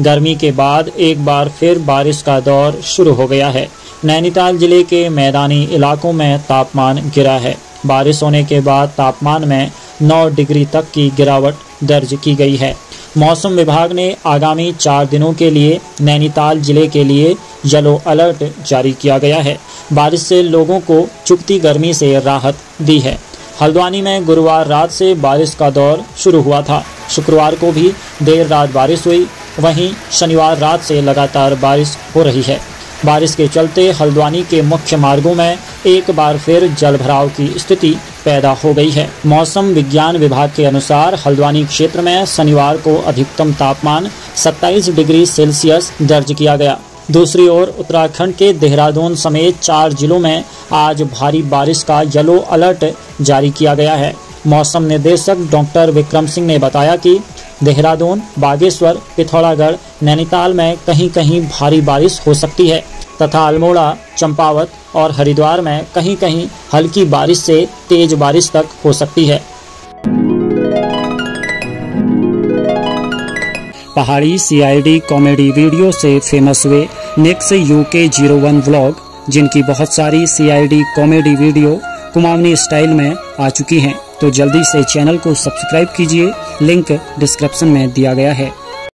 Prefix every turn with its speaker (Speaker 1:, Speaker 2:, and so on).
Speaker 1: गर्मी के बाद एक बार फिर बारिश का दौर शुरू हो गया है। नैनीताल ज़िले के मैदानी इलाकों में तापमान गिरा है। बारिश होने के बाद तापमान में 9 डिग्री तक की गिरावट दर्ज की गई है। मौसम विभाग ने आगामी चार दिनों के लिए नैनीताल ज़िले के लिए येलो अलर्ट जारी किया गया है। बारिश से लोगों को चुपती गर्मी से राहत दी है। हल्द्वानी में गुरुवार रात से बारिश का दौर शुरू हुआ था। शुक्रवार को भी देर रात बारिश हुई। वहीं शनिवार रात से लगातार बारिश हो रही है। बारिश के चलते हल्द्वानी के मुख्य मार्गों में एक बार फिर जल भराव की स्थिति पैदा हो गई है। मौसम विज्ञान विभाग के अनुसार हल्द्वानी क्षेत्र में शनिवार को अधिकतम तापमान 27 डिग्री सेल्सियस दर्ज किया गया। दूसरी ओर उत्तराखंड के देहरादून समेत चार जिलों में आज भारी बारिश का येलो अलर्ट जारी किया गया है। मौसम निदेशक डॉक्टर विक्रम सिंह ने बताया कि देहरादून, बागेश्वर, पिथौरागढ़, नैनीताल में कहीं कहीं भारी बारिश हो सकती है, तथा अल्मोड़ा, चंपावत और हरिद्वार में कहीं कहीं हल्की बारिश से तेज बारिश तक हो सकती है। पहाड़ी सीआईडी कॉमेडी वीडियो से फ़ेमस हुए next UK zero one vlog जिनकी बहुत सारी CID comedy video Kumaoni style में आ चुकी हैं। तो जल्दी से चैनल को सब्सक्राइब कीजिए। लिंक डिस्क्रिप्शन में दिया गया है।